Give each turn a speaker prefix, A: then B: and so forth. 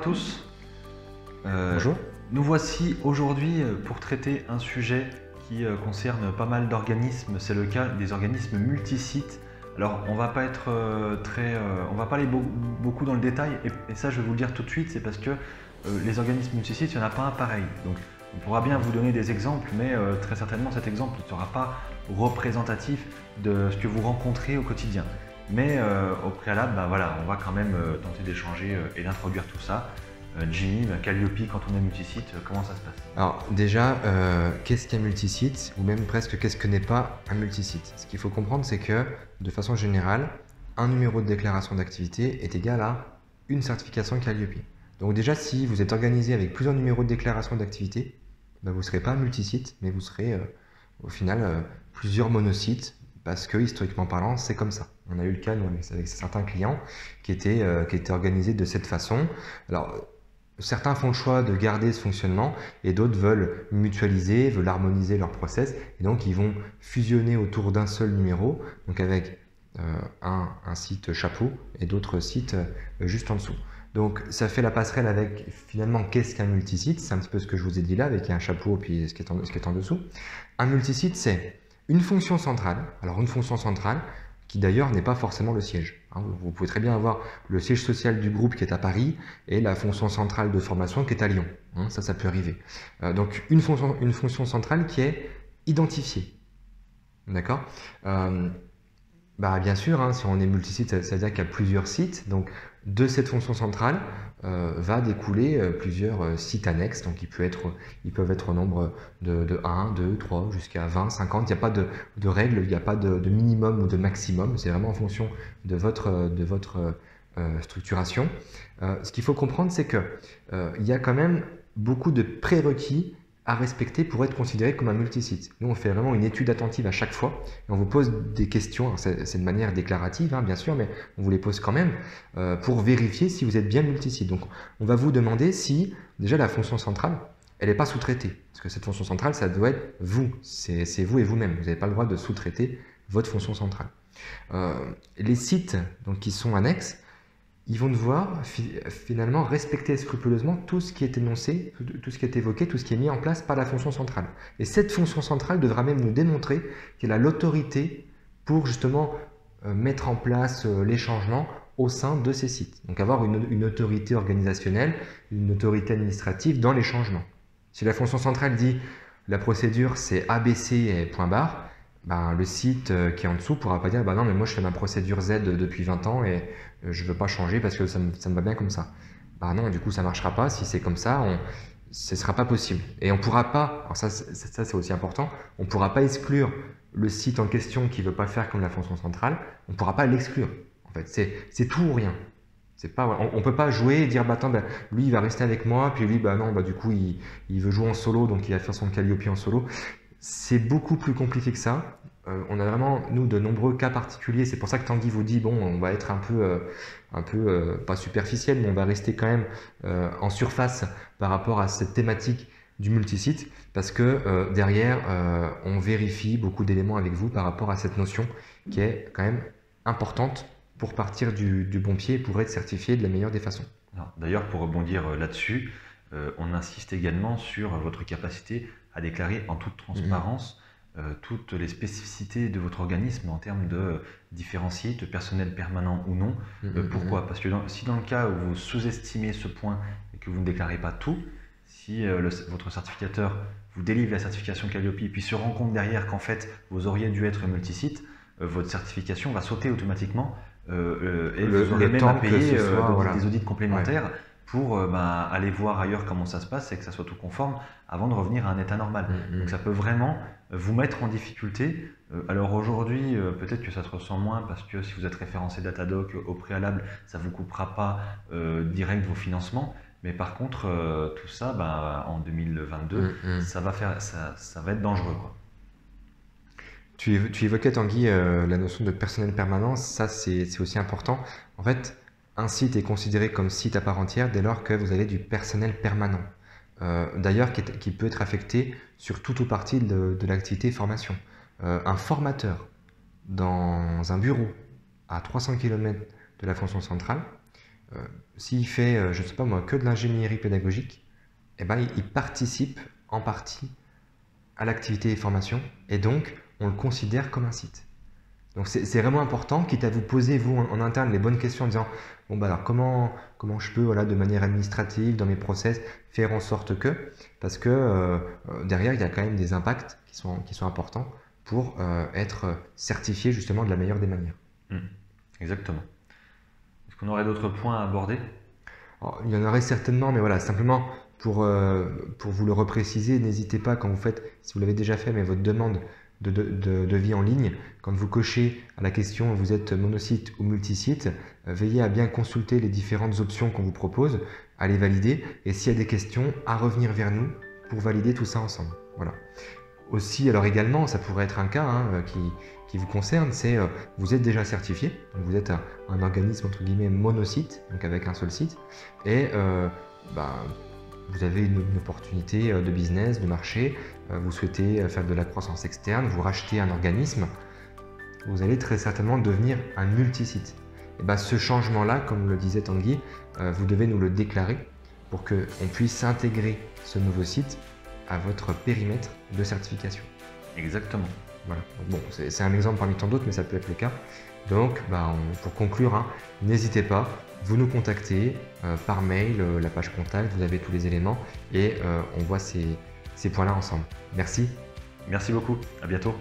A: tous.
B: Euh, Bonjour.
A: Nous voici aujourd'hui euh, pour traiter un sujet qui euh, concerne pas mal d'organismes. C'est le cas des organismes multisites. Alors, on va pas être très, on va pas aller beaucoup dans le détail. Et, ça, je vais vous le dire tout de suite, c'est parce que les organismes multisites, il n'y en a pas un pareil. Donc, on pourra bien vous donner des exemples, mais très certainement cet exemple ne sera pas représentatif de ce que vous rencontrez au quotidien. Mais euh, au préalable, bah, voilà, on va quand même euh, tenter d'échanger euh, et d'introduire tout ça. Jimmy, bah, Calliope, quand on est multisite, comment ça se passe?
B: Alors déjà, qu'est-ce qu'un multisite? Ou même presque, qu'est-ce que n'est pas un multisite? Ce qu'il faut comprendre, c'est que, de façon générale, un numéro de déclaration d'activité est égal à une certification Calliope. Donc déjà, si vous êtes organisé avec plusieurs numéros de déclaration d'activité, bah, vous ne serez pas multisite, mais vous serez au final plusieurs monosites parce que historiquement parlant, c'est comme ça. On a eu le cas avec certains clients qui étaient, euh, qui étaient organisés de cette façon. Alors, certains font le choix de garder ce fonctionnement et d'autres veulent mutualiser, veulent harmoniser leur process et donc ils vont fusionner autour d'un seul numéro, donc avec euh, un, un, site chapeau et d'autres sites euh, juste en dessous. Donc ça fait la passerelle avec finalement qu'est-ce qu'un multisite, c'est un petit peu ce que je vous ai dit là avec un chapeau puis ce qui est en, ce qui est en dessous. Un multisite c'est une fonction centrale. Alors une fonction centrale qui d'ailleurs n'est pas forcément le siège. Hein. Vous pouvez très bien avoir le siège social du groupe qui est à Paris et la fonction centrale de formation qui est à Lyon. Hein. Ça, ça peut arriver. Euh, donc une fonction, centrale qui est identifiée. D'accord? Euh, bah, Bien sûr, hein, si on est multisite, ça, ça veut dire qu'il y a plusieurs sites. Donc de cette fonction centrale euh, va découler euh, plusieurs euh, sites annexes. Donc ils peuvent être, ils peuvent être au nombre de, 1, 2, 3, jusqu'à 20, 50. Il n'y a pas de, de règle, il n'y a pas de, minimum ou de maximum. C'est vraiment en fonction de votre, de votre structuration. ce qu'il faut comprendre, c'est qu'il il y a quand même beaucoup de prérequis à respecter pour être considéré comme un multisite. Nous, on fait vraiment une étude attentive à chaque fois et on vous pose des questions. C'est de manière déclarative, hein, bien sûr, mais on vous les pose quand même euh, pour vérifier si vous êtes bien multisite. Donc, on va vous demander si déjà la fonction centrale, elle n'est pas sous-traitée. Parce que cette fonction centrale, ça doit être vous. C'est vous et vous-même. Vous n'avez pas le droit de sous-traiter votre fonction centrale. Euh, les sites qui sont annexes, ils vont devoir finalement respecter scrupuleusement tout ce qui est énoncé, tout ce qui est évoqué, tout ce qui est mis en place par la fonction centrale. Et cette fonction centrale devra même nous démontrer qu'elle a l'autorité pour justement euh, mettre en place euh, les changements au sein de ces sites. Donc avoir une, autorité organisationnelle, une autorité administrative dans les changements. Si la fonction centrale dit la procédure c'est ABC et point barre, ben, le site euh, qui est en dessous pourra pas dire bah non mais moi je fais ma procédure Z depuis 20 ans et euh, je veux pas changer parce que ça me, ça me va bien comme ça. Bah non, du coup ça marchera pas. Si c'est comme ça, on, ce sera pas possible. Et on pourra pas, alors ça, ça c'est aussi important, on pourra pas exclure le site en question qui veut pas faire comme la fonction centrale, on pourra pas l'exclure. En fait, c'est tout ou rien. C'est pas, on, on, peut pas jouer et dire bah attends, bah, lui il va rester avec moi, puis lui bah non, bah du coup il, il veut jouer en solo, donc il va faire son Calliope en solo. C'est beaucoup plus compliqué que ça. Euh, on a vraiment, nous, de nombreux cas particuliers. C'est pour ça que Tanguy vous dit, bon, on va être un peu, euh, un peu euh, pas superficiel, mais on va rester quand même en surface par rapport à cette thématique du multisite, parce que derrière, on vérifie beaucoup d'éléments avec vous par rapport à cette notion qui est quand même importante pour partir du, bon pied et pour être certifié de la meilleure des façons.
A: D'ailleurs, pour rebondir là-dessus, on insiste également sur votre capacité à déclarer en toute transparence euh, toutes les spécificités de votre organisme en termes de différencier, de personnel permanent ou non. Euh, mm, pourquoi mm. Parce que si dans le cas où vous sous-estimez ce point et que vous ne déclarez pas tout, si euh, votre certificateur vous délivre la certification Calliope et puis se rend compte derrière qu'en fait vous auriez dû être multisite, votre certification va sauter automatiquement et vous aurez même à payer des audits complémentaires pour ben, aller voir ailleurs comment ça se passe et que ça soit tout conforme avant de revenir à un état normal. Donc ça peut vraiment vous mettre en difficulté. Euh, alors aujourd'hui, euh, peut-être que ça se ressent moins parce que si vous êtes référencé Datadoc au préalable, ça ne vous coupera pas euh, direct vos financements. Mais par contre, tout ça, ben, en 2022, mm, mm. ça, va faire, ça, ça, va être dangereux. Quoi.
B: Tu, tu, évoquais, Tanguy, la notion de personnel permanent. Ça, c'est aussi important. En fait, un site est considéré comme site à part entière dès lors que vous avez du personnel permanent. Euh, d'ailleurs qui, peut être affecté sur toute ou partie de, l'activité formation. Euh, un formateur dans un bureau à 300 km de la fonction centrale, s'il fait, je ne sais pas moi, que de l'ingénierie pédagogique, eh ben, il participe en partie à l'activité formation, et donc on le considère comme un site. Donc c'est vraiment important, quitte à vous poser, vous, en, interne, les bonnes questions en disant, bon, bah alors comment, comment je peux, voilà, de manière administrative, dans mes process, faire en sorte que, parce que euh, euh, derrière, il y a quand même des impacts qui sont, qui sont importants pour euh, être certifié justement de la meilleure des manières.
A: Mmh. exactement. Est-ce qu'on aurait d'autres points à aborder?
B: Il y en aurait certainement, mais voilà, simplement pour, pour vous le repréciser, n'hésitez pas quand vous faites, si vous l'avez déjà fait, mais votre demande de, vie en ligne, quand vous cochez la question vous êtes monosite ou multisite, euh, veillez à bien consulter les différentes options qu'on vous propose, à les valider et s'il y a des questions, à revenir vers nous pour valider tout ça ensemble. Voilà. Aussi, alors également, ça pourrait être un cas hein, euh, qui, qui, vous concerne, c'est euh, vous êtes déjà certifié, donc vous êtes un, organisme entre guillemets monosite, donc avec un seul site, et bah, vous avez une, opportunité euh, de business, de marché, euh, vous souhaitez euh, faire de la croissance externe, vous rachetez un organisme, vous allez très certainement devenir un multisite. Et ben, ce changement-là, comme le disait Tanguy, vous devez nous le déclarer pour qu'on puisse intégrer ce nouveau site à votre périmètre de certification.
A: Exactement.
B: Voilà. Bon, c'est un exemple parmi tant d'autres, mais ça peut être le cas. Donc, bah, pour conclure, hein, n'hésitez pas, vous nous contactez euh, par mail, euh, la page contact, vous avez tous les éléments et euh, on voit ces, ces points-là ensemble. Merci.
A: Merci beaucoup, à bientôt.